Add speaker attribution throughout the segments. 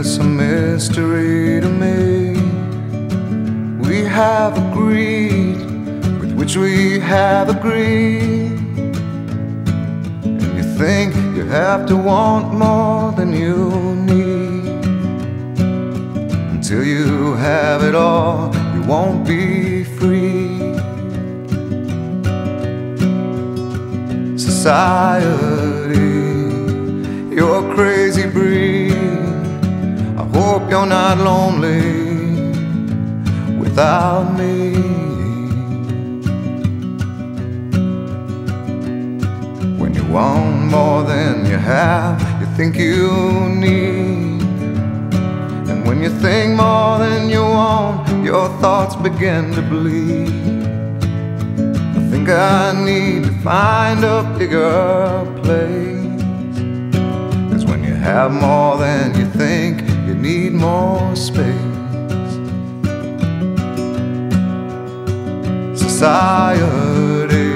Speaker 1: It's a mystery to me. We have agreed with which we have agreed. And you think you have to want more than you need. Until you have it all, you won't be free. Society you're not lonely without me. When you want more than you have, you think you need. And when you think more than you want, your thoughts begin to bleed. I think I need to find a bigger place. Cause when you have more than you more space. Society,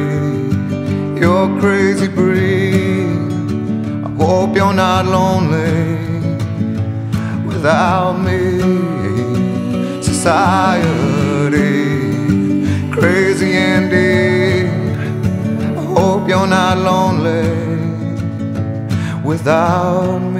Speaker 1: you're crazy breed. I hope you're not lonely without me. Society, crazy indeed. I hope you're not lonely without me.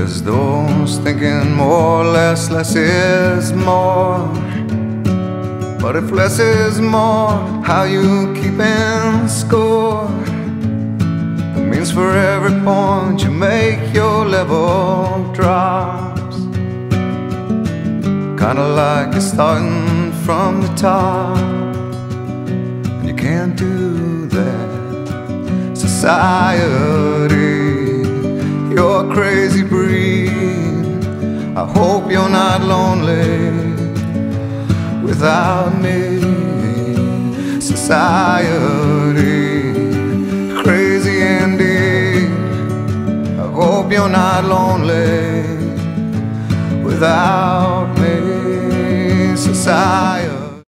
Speaker 1: There's those thinking more, less, less is more. But if less is more, how you keeping score? That means for every point you make, your level drops. Kinda like you're starting from the top, and you can't do that. Society I hope you're not lonely without me. Society, crazy indeed. I hope you're not lonely without me. Society.